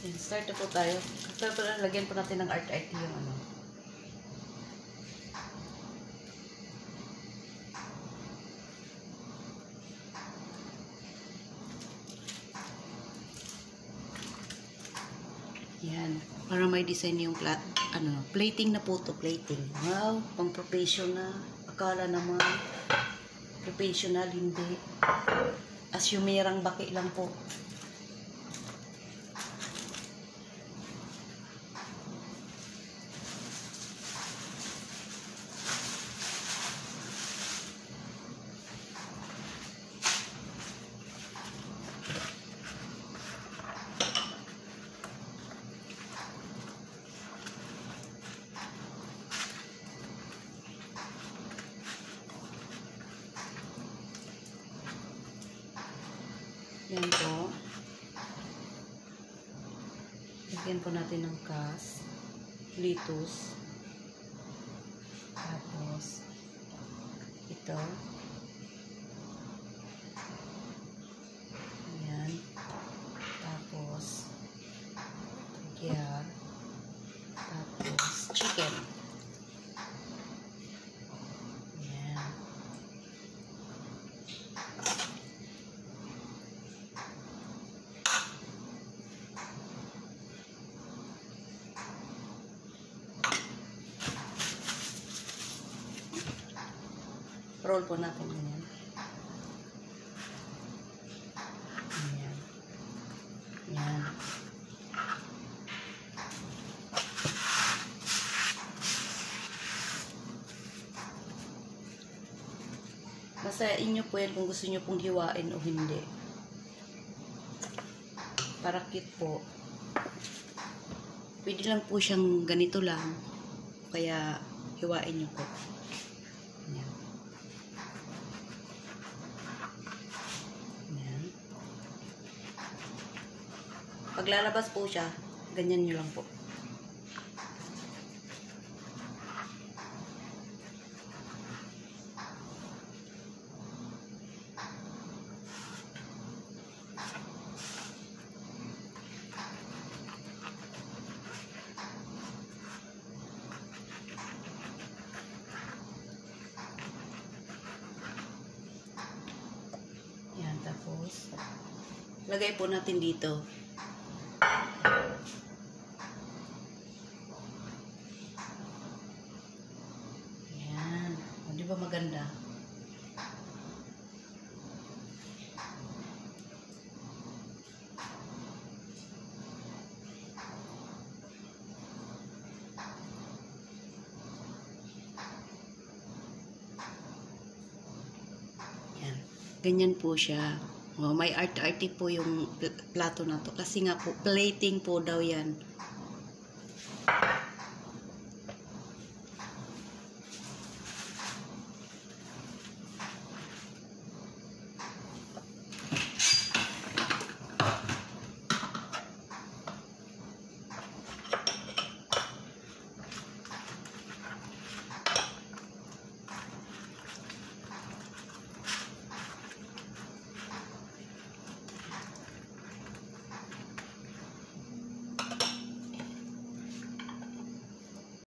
Yan, start na po tayo. Pero pala, lagyan po natin ng art-art yung ano. Yan. Para may design yung plat, ano, plating na po to, plating. Wow, pang professional. Akala naman, professional, hindi. Asyumirang baki lang po. Yan po. Lagyan po natin ng kas, litus, tapos ito. Yan. Tapos gyar. Tapos chicken. Yan. Roll po natin ganyan. Ayan. Ayan. Basta inyo po yan kung gusto nyo pong hiwain o hindi. Para cute po. Pwede lang po siyang ganito lang. Kaya hiwain nyo po. Ayan. Ayan. Paglalabas po siya, ganyan nyo lang po. Yan, tapos, lagay po natin dito. Yan. O, di ba maganda? Yan. Ganyan po siya. Oh, may art-arty po yung plato na to. Kasi nga po, plating po daw yan.